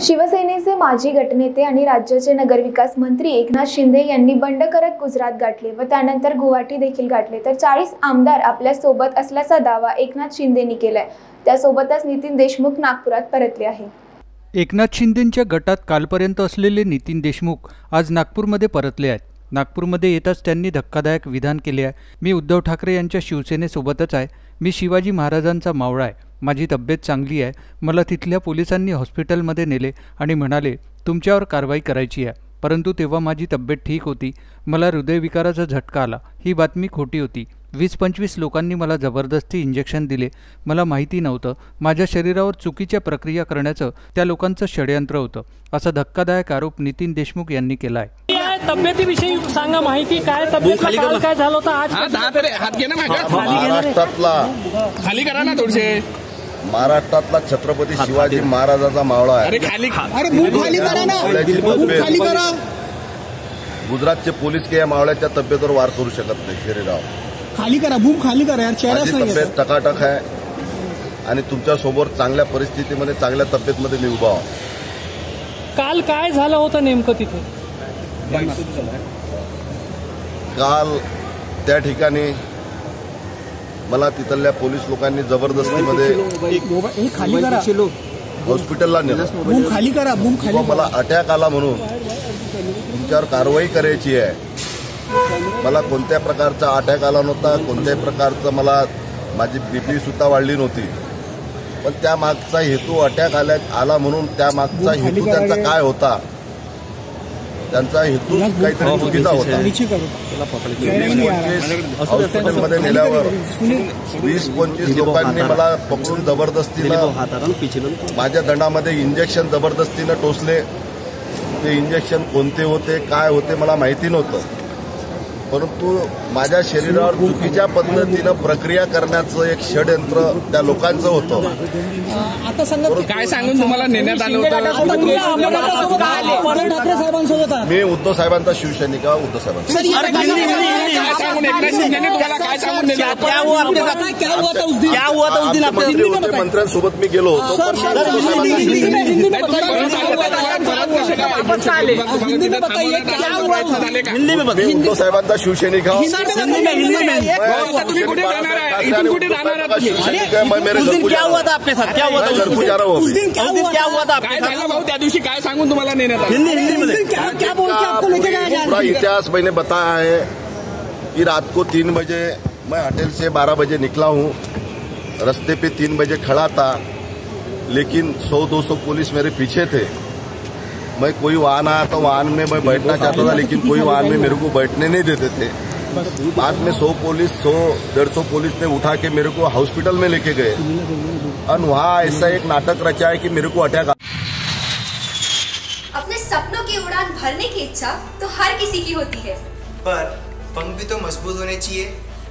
शिवसेनेचे माजी गटनेते आणि राज्याचे नगरविकास मंत्री एकनाथ शिंदे यांनी बंड करत गुजरात गाठले व त्यानंतर गुवाहाटी देखील गाठले. तर चाळीस आमदार आपल्यासोबत असल्याचा दावा एकनाथ शिंदेनी केलाय. त्यासोबतच नितीन देशमुख नागपुरात परतले आहे. एकनाथ शिंदेंच्या गटात कालपर्यंत असलेले नितीन देशमुख आज नागपूरमध्ये परतले आहेत. नागपूरमध्ये येताच त्यांनी धक्कादायक विधान केले आहे. मी उद्धव ठाकरे यांच्या शिवसेनेसोबतच आहे. मी शिवाजी महाराजांचा मावळा आहे. माझी तब्येत चांगली आहे. मला तिथल्या पोलिसांनी हॉस्पिटलमध्ये नेले आणि म्हणाले तुमच्यावर कारवाई करायची आहे. परंतु तेव्हा माझी तब्येत ठीक होती. मला हृदयविकाराचा झटका आला. ही बातमी खोटी होती. वीस पंचवीस लोकांनी मला जबरदस्ती इंजेक्शन दिले. मला माहिती नव्हतं. माझ्या शरीरावर चुकीच्या प्रक्रिया करण्याचं त्या लोकांचं षडयंत्र होतं. असा धक्कादायक आरोप नितीन देशमुख यांनी केला आहे. तब्येतीविषयी सांगा माहिती काय तब्येत काल काय झालं होतं? आज हात हात रे हात घे ना. माझ्या महाराष्ट्रातला खाली करा ना थोडसे. महाराष्ट्रातला छत्रपती शिवाजी महाराजाचा मावळा अरे आहे खाली अरे खाली करा ना. खाली गुजरातचे पोलीस काही या मावळ्याच्या तब्येतीवर वार करू शकत नाही शरीरावर खाली करा बूम खाली करा यार चेहराच माझी नाही तब्येत टकाटक आहे आणि तुमच्यासोबत चांगल्या परिस्थितीमध्ये चांगल्या तब्येतमध्ये मी उभा आहे. काल काय झालं होतं नेमकं तिथे? काल त्या ठिकाणी मला तिथल्या पोलीस लोकांनी जबरदस्तीमध्ये येत. खाली करा. हॉस्पिटलला नेलं. मला अटॅक आला म्हणून तुमच्यावर कारवाई करायची आहे. मला कोणत्या प्रकारचा अटॅक आला नव्हता कोणत्याही प्रकारचं मला माझी बीपी सुद्धा वाढली नव्हती. पण त्या मागचा हेतू अटॅक आल्या आला म्हणून त्या मागचा हेतू त्यांचा काय होता? त्यांचा हेतू काहीतरी चुकीचा होता. हॉस्पिटलमध्ये नेल्यावर वीस पंचवीस लोकांनी मला पकडून जबरदस्तीनं माझ्या दंडामध्ये इंजेक्शन जबरदस्तीनं टोचले. ते इंजेक्शन कोणते होते काय होते मला माहिती नव्हतं. परंतु माझ्या शरीरावर चुकीच्या पद्धतीनं प्रक्रिया करण्याचं एक षडयंत्र त्या लोकांचं होतं. आता काय सांगून तुम्हाला नेण्यात आलं होतं. मी उद्धव साहेबांचा शिवसैनिक उद्धव साहेबांचा. काय सांगून एकनाथ शिंदेने तुम्हाला काय सांगून नेलं होतं? क्या हुआ आपके साथ? क्या हुआ था उस दिन क्या हुआ आमचे मंत्री होते मंत्र्यांसोबत मी गेलो होतो पण मी उद्धव साहेबांचा हिंदी में हिंदी में नाही, तुम्ही बताइए परत सांगितलं तर परत कसे काय? हिंदी में बताइए क्या हुआ झाले का? मी उद्धव साहेबांचा शिवसैनिक आहे हिंदी में हिंदी में आता तुम्ही कुठे जाणार आहे? इथून कुठे जाणार आहात तुम्ही? शिवसैनिक है मैं मेरे उस घर दिन को क्या जा हुआ रहा था आपके साथ क्या हुआ हूँ था मैं घर को जा रहा हूँ उस अभी दिन क्या हुआ क्या हुआ था आपके काय साथ झालं भाऊ त्या दिवशी काय सांगून तुम्हाला नेण्यात आलं हिंदी हिंदी में क्या क्या बोल के आपको लेके जाया जा पूरा रहा है इतिहास मैंने बताया है कि रात को तीन बजे मैं होटल से बारह बजे निकला हूँ। रास्ते पे तीन बजे खड़ा था लेकिन सौ दो सौ पुलिस मेरे पीछे थे। मैं कोई वाहन आया तो वाहन में मैं बैठना चाहता था लेकिन कोई वाहन में मेरे को बैठने नहीं देते थे। बाद में सौ पुलिस सौ डेढ़ सौ पुलिस ने उठा के मेरे को हॉस्पिटल में लेके गए। और वहाँ ऐसा एक नाटक रचा है कि मेरे को अटैक अपने सपनों की उड़ान भरने की इच्छा तो हर किसी की होती है। पर पंख भी तो मजबूत होने चाहिए।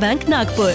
bank Nagpur